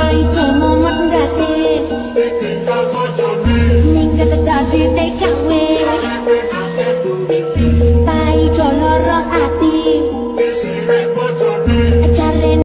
Ai cho mô mắt đã xem?